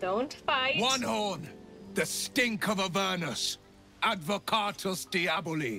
Don't fight. One horn, the stink of Avernus. Advocatus Diaboli.